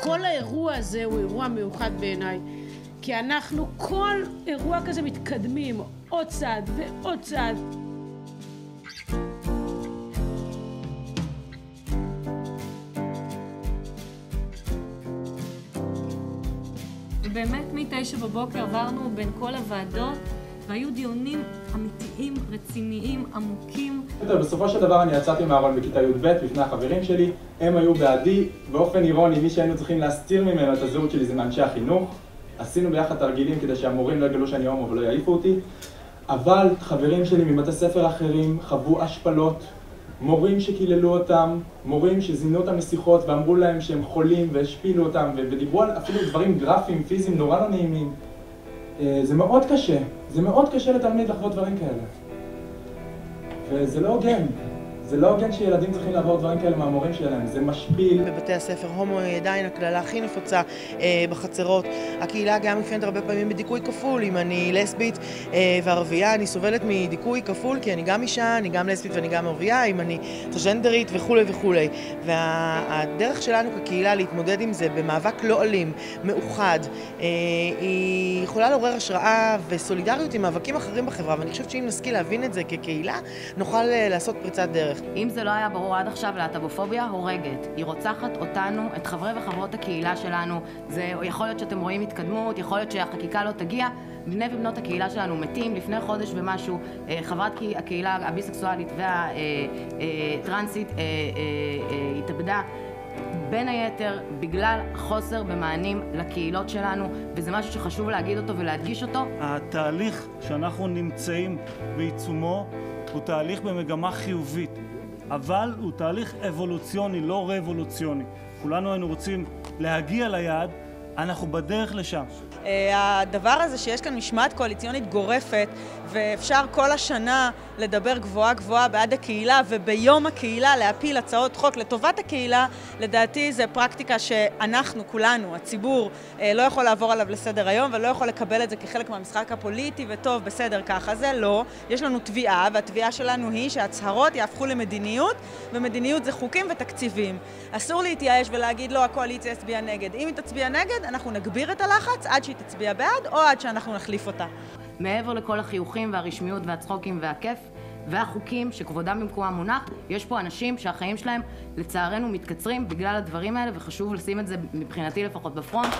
כל האירוע הזה הוא אירוע מיוחד בעיניי, כי אנחנו כל אירוע כזה מתקדמים עוד צעד ועוד צעד. באמת מתשע בבוקר עברנו בין כל הוועדות והיו דיונים אמיתיים, רציניים, עמוקים. בסופו של דבר אני יצאתי מהארון בכיתה י"ב בפני החברים שלי, הם היו בעדי, באופן אירוני מי שהיינו צריכים להסתיר ממנו את הזהות שלי זה מאנשי החינוך. עשינו ביחד תרגילים כדי שהמורים לא יגלו שאני הומו ולא יעיפו אותי, אבל חברים שלי מבתי ספר אחרים חוו השפלות, מורים שקיללו אותם, מורים שזימנו אותם לשיחות ואמרו להם שהם חולים והשפילו אותם ודיברו על אפילו דברים גרפיים, פיזיים, נורא לא נעימים. זה מאוד קשה, זה מאוד קשה לתלמיד לחוות דברים כאלה. וזה לא הוגן. זה לא הוגן שילדים צריכים לעבור דברים כאלה מהמורים שלהם, זה משפיל. בבתי הספר הומו היא עדיין הקללה הכי נפוצה אה, בחצרות. הקהילה גם מתאפיינת הרבה פעמים בדיכוי כפול. אם אני לסבית אה, וערבייה, אני סובלת מדיכוי כפול, כי אני גם אישה, אני גם לסבית ואני גם ערבייה, אם אני טרנסג'נדרית וכולי וכולי. והדרך שלנו כקהילה להתמודד עם זה במאבק לא אלים, מאוחד, אה, היא יכולה לעורר השראה וסולידריות עם מאבקים אחרים בחברה, ואני חושבת שאם נשכיל להבין את זה כקהילה, נוכל אה, לעשות פריצת דרך. אם זה לא היה ברור עד עכשיו, להט"בופוביה הורגת. היא רוצחת אותנו, את חברי וחברות הקהילה שלנו. זה יכול להיות שאתם רואים התקדמות, יכול להיות שהחקיקה לא תגיע. בני ובנות הקהילה שלנו מתים. לפני חודש ומשהו, אה, חברת הקהילה הביסקסואלית והטרנסית אה, אה, התאבדה. בין היתר בגלל חוסר במענים לקהילות שלנו, וזה משהו שחשוב להגיד אותו ולהדגיש אותו. התהליך שאנחנו נמצאים בעיצומו הוא תהליך במגמה חיובית, אבל הוא תהליך אבולוציוני, לא רבולוציוני. כולנו היינו רוצים להגיע ליעד, אנחנו בדרך לשם. הדבר הזה שיש כאן משמעת קואליציונית גורפת ואפשר כל השנה לדבר גבוהה גבוהה בעד הקהילה וביום הקהילה להפיל הצעות חוק לטובת הקהילה, לדעתי זו פרקטיקה שאנחנו, כולנו, הציבור, לא יכול לעבור עליו לסדר היום ולא יכול לקבל את זה כחלק מהמשחק הפוליטי וטוב, בסדר, ככה זה לא. יש לנו תביעה והתביעה שלנו היא שההצהרות יהפכו למדיניות ומדיניות זה חוקים ותקציבים. אסור להתייאש ולהגיד לא, הקואליציה הצביעה נגד. אם היא תצביע נגד, אנחנו נגביר את הלחץ עד שהיא תצביע בעד או עד שאנחנו נחליף אותה. מעבר לכל החיוכים והרשמיות והצחוקים והכיף והחוקים שכבודם במקומם מונח, יש פה אנשים שהחיים שלהם לצערנו מתקצרים בגלל הדברים האלה וחשוב לשים את זה מבחינתי לפחות בפרונט.